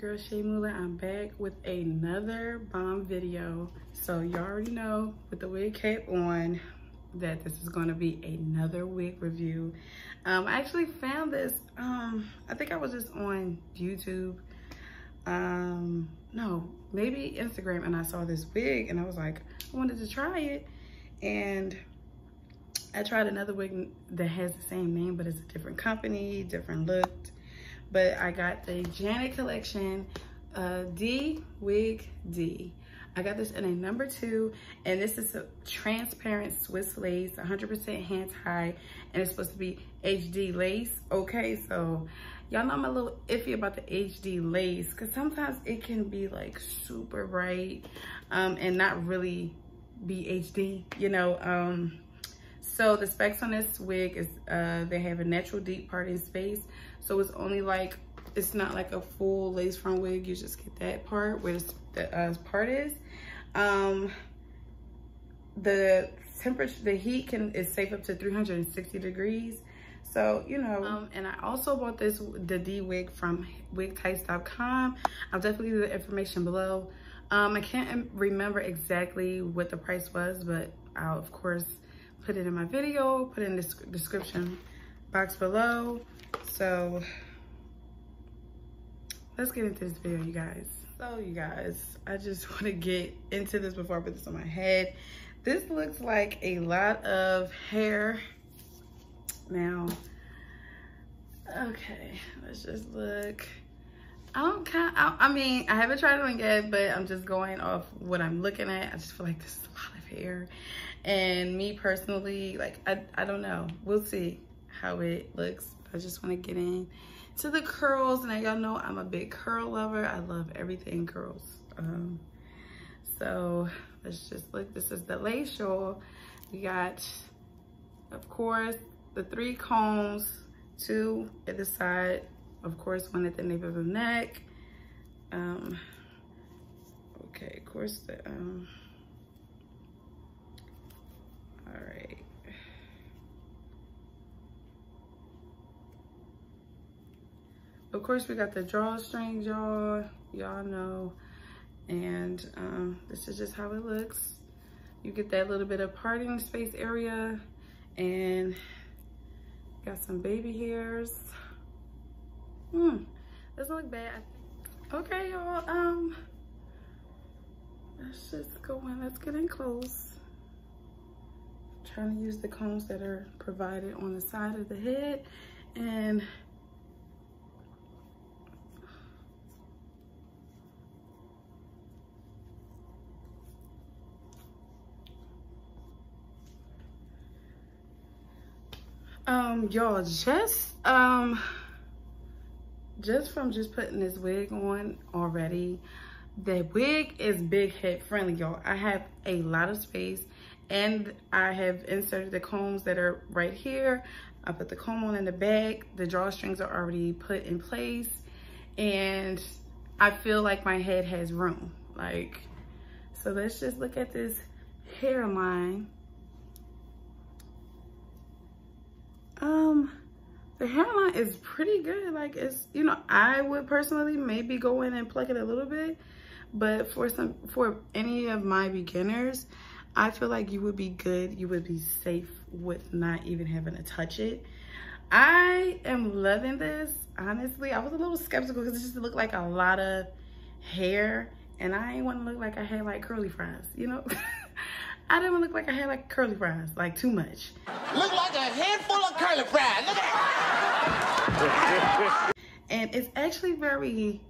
girl Che Mula. I'm back with another bomb video. So you already know with the wig cap on that this is going to be another wig review. Um, I actually found this, um, I think I was just on YouTube. Um, no, maybe Instagram and I saw this wig and I was like, I wanted to try it. And I tried another wig that has the same name, but it's a different company, different look but I got the Janet collection uh, Dee Wig Dee. I got this in a number two, and this is a transparent Swiss lace, 100% hand tie, and it's supposed to be HD lace. Okay, so y'all know I'm a little iffy about the HD lace because sometimes it can be like super bright um, and not really be HD, you know. Um, so the specs on this wig is uh, they have a natural deep parting space, so it's only like, it's not like a full lace front wig. You just get that part where the uh, part is. Um, the temperature, the heat can is safe up to 360 degrees. So, you know, um, and I also bought this, the Dee wig from wigtypes.com. I'll definitely leave the information below. Um, I can't remember exactly what the price was, but I'll of course put it in my video, put it in the description box below. So let's get into this video, you guys. So you guys, I just want to get into this before I put this on my head. This looks like a lot of hair. Now, okay, let's just look. I don't kind I, I mean, I haven't tried it on yet, but I'm just going off what I'm looking at. I just feel like this is a lot of hair. And me personally, like, I, I don't know. We'll see how it looks. I just want to get in to the curls. And y'all know I'm a big curl lover. I love everything curls. Um, so let's just look. This is the lace. We got, of course, the three combs, two at the side. Of course, one at the nape of the neck. Um, okay, of course, the, um, all right. Of course, we got the drawstring, y'all. Y'all know. And um, this is just how it looks. You get that little bit of parting space area and got some baby hairs. Hmm, doesn't look bad. Okay, y'all, um, let's just go in, let's get in close. trying to use the combs that are provided on the side of the head and um y'all just um just from just putting this wig on already the wig is big head friendly y'all. I have a lot of space and i have inserted the combs that are right here. I put the comb on in the back. The drawstrings are already put in place and i feel like my head has room like so let's just look at this hairline Um, the hairline is pretty good. Like it's, you know, I would personally maybe go in and pluck it a little bit, but for some, for any of my beginners, I feel like you would be good. You would be safe with not even having to touch it. I am loving this. Honestly, I was a little skeptical because it just looked like a lot of hair and I ain't want to look like I had like curly fries, you know? I didn't look like I had like curly fries, like too much. Look like a handful of curly fries. Look at and it's actually very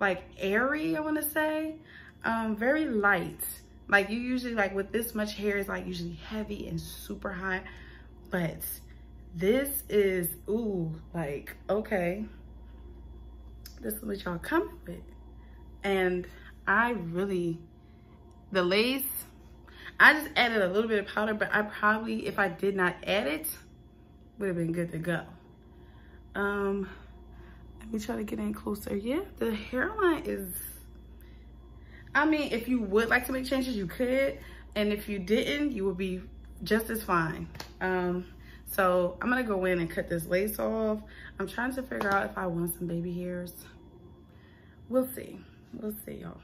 like airy, I want to say. Um, very light. Like you usually like with this much hair is like usually heavy and super high. But this is, ooh, like, okay. This is what y'all come with. And I really, the lace, I just added a little bit of powder, but I probably, if I did not add it, would have been good to go. Um, let me try to get in closer. Yeah, the hairline is, I mean, if you would like to make changes, you could. And if you didn't, you would be just as fine. Um, so I'm gonna go in and cut this lace off. I'm trying to figure out if I want some baby hairs. We'll see. We'll see, y'all.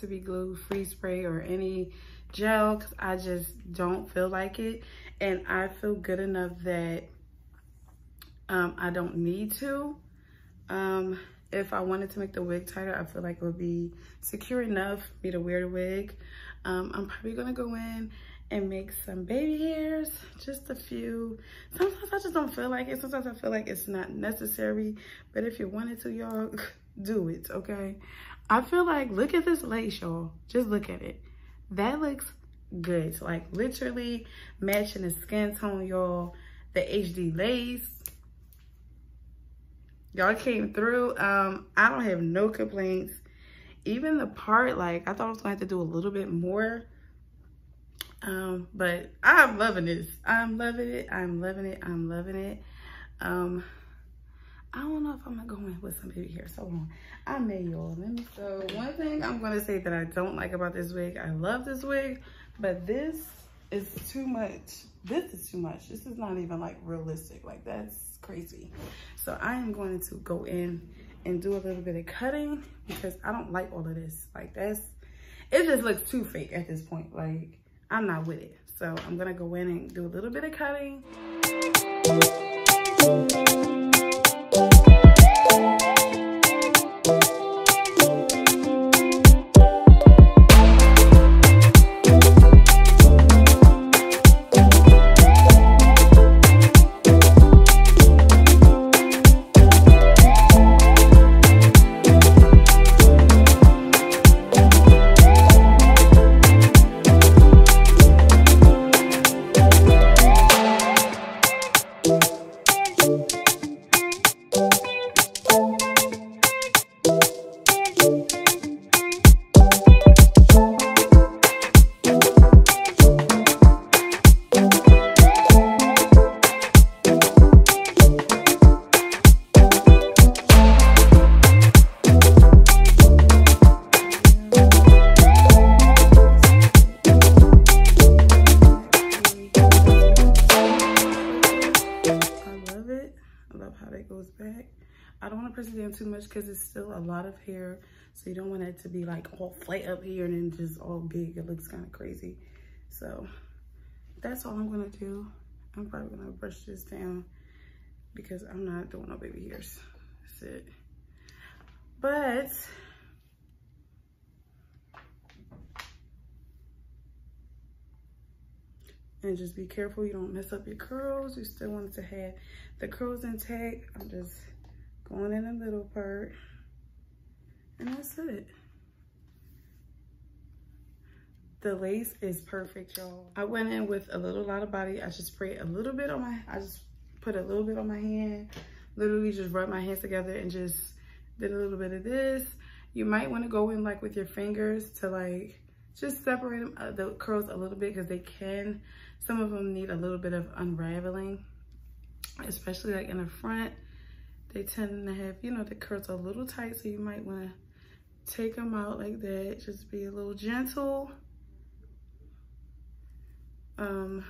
Put any Got2b glue, freeze spray, or any gel because I just don't feel like it. And I feel good enough that um, I don't need to. Um, if I wanted to make the wig tighter, I feel like it would be secure enough for me to wear the wig. Um, I'm probably gonna go in and make some baby hairs, just a few. Sometimes I just don't feel like it. Sometimes I feel like it's not necessary. But if you wanted to, y'all, do it, okay? I feel like, look at this lace, y'all. Just look at it. That looks good. Like literally matching the skin tone, y'all. The HD lace. Y'all came through. Um, I don't have no complaints. Even the part, like, I thought I was going to have to do a little bit more. Um, but I'm loving this. I'm loving it. I'm loving it. I'm loving it. Um, I don't know if I'm gonna go in with some baby hair. So on. I may y'all. Let me so one thing I'm gonna say that I don't like about this wig. I love this wig, but this is too much. This is too much. This is not even like realistic. Like that's crazy. So I am going to go in and do a little bit of cutting because I don't like all of this. Like that's it just looks too fake at this point. Like I'm not with it. So I'm gonna go in and do a little bit of cutting. Too much because it's still a lot of hair. So you don't want it to be like all flat up here and then just all big. It looks kind of crazy. So that's all I'm gonna do. I'm probably gonna brush this down because I'm not doing no baby hairs. That's it. But and just be careful you don't mess up your curls. You still want to have the curls intact. I'm just going in the middle part. And that's it. The lace is perfect, y'all. I went in with a little Lotta Body. I just sprayed a little bit on my, I just put a little bit on my hand. Literally just rubbed my hands together and just did a little bit of this. You might want to go in like with your fingers to like, just separate them, uh, the curls a little bit because they can, some of them need a little bit of unraveling, especially like in the front they tend to have, you know, the curls a little tight. So you might want to take them out like that. Just be a little gentle. Um,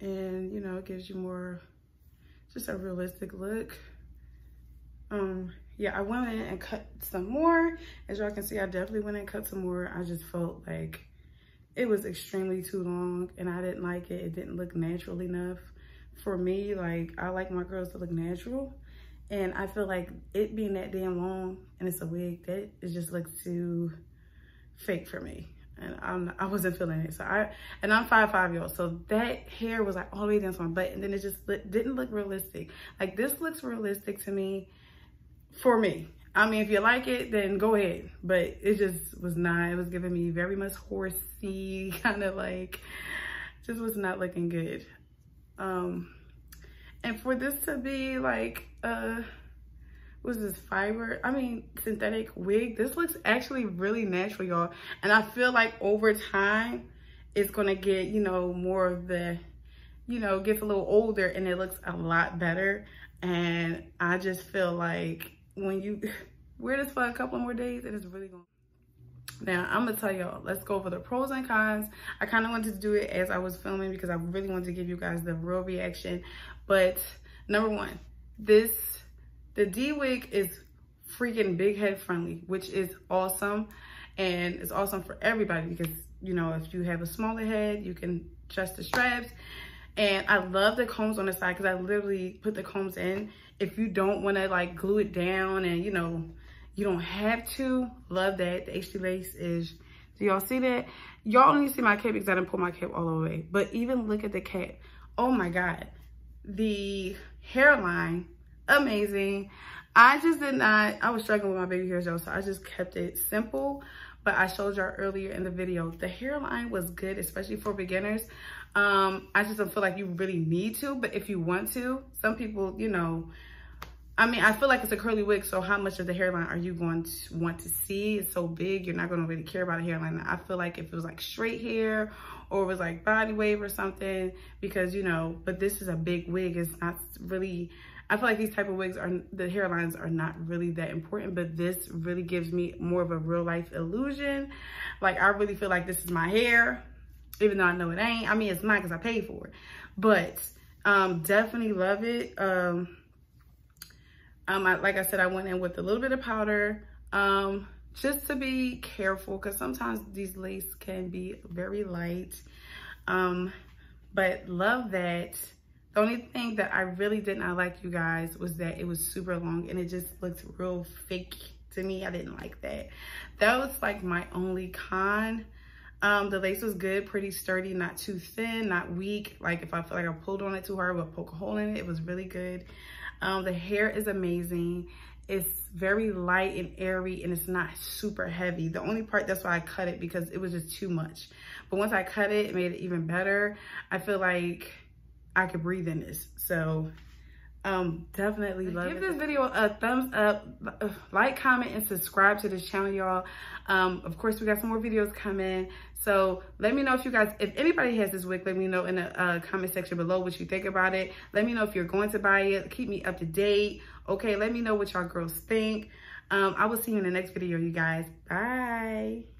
and, you know, it gives you more, just a realistic look. Um, yeah, I went in and cut some more. As y'all can see, I definitely went and cut some more. I just felt like it was extremely too long and I didn't like it. It didn't look natural enough for me. Like, I like my girls to look natural. And I feel like it being that damn long and it's a wig, that it just looks too fake for me. And I'm, I wasn't feeling it. So I, and I'm five five y'all. So that hair was like all the way down to my butt. And then it just didn't look realistic. Like this looks realistic to me for me. I mean, if you like it, then go ahead. But it just was not, it was giving me very much horsey, kind of like, just was not looking good. Um, and for this to be like, uh, was this fiber? I mean, synthetic wig. This looks actually really natural, y'all. And I feel like over time, it's gonna get, you know, more of the, you know, gets a little older and it looks a lot better. And I just feel like when you wear this for a couple more days, it is really going now, I'm gonna tell y'all, let's go over the pros and cons. I kind of wanted to do it as I was filming because I really wanted to give you guys the real reaction. But number one, this, the Dee-Wig is freaking big head friendly, which is awesome. And it's awesome for everybody because, you know, if you have a smaller head, you can adjust the straps. And I love the combs on the side because I literally put the combs in. If you don't want to like glue it down and, you know, you don't have to. Love that. The HD lace is, do y'all see that? Y'all only see my cap because I didn't pull my cap all the way. But even look at the cap. Oh my God. The hairline, amazing. I just did not, I was struggling with my baby hairs, y'all, so I just kept it simple. But I showed y'all earlier in the video, the hairline was good, especially for beginners. Um, I just don't feel like you really need to, but if you want to, some people, you know, I mean, I feel like it's a curly wig, so how much of the hairline are you going to want to see? It's so big, you're not going to really care about a hairline. I feel like if it was like straight hair or it was like body wave or something, because, you know, but this is a big wig. It's not really, I feel like these type of wigs are, the hairlines are not really that important, but this really gives me more of a real life illusion. Like, I really feel like this is my hair, even though I know it ain't. I mean, it's mine because I paid for it, but um, definitely love it. Um, um, I, like I said, I went in with a little bit of powder um, just to be careful because sometimes these lace can be very light. Um, but love that. The only thing that I really did not like, you guys, was that it was super long and it just looked real fake to me. I didn't like that. That was like my only con. Um, the lace was good, pretty sturdy, not too thin, not weak. Like if I feel like I pulled on it too hard, I would poke a hole in it. It was really good. Um, the hair is amazing. It's very light and airy and it's not super heavy. The only part, that's why I cut it because it was just too much. But once I cut it, it made it even better. I feel like I could breathe in this. So um definitely love give it. this video a thumbs up like comment and subscribe to this channel y'all. Um of course we got some more videos coming. So let me know if you guys if anybody has this wig let me know in the uh, comment section below what you think about it. Let me know if you're going to buy it. Keep me up to date. Okay let me know what y'all girls think. Um i will see you in the next video you guys. Bye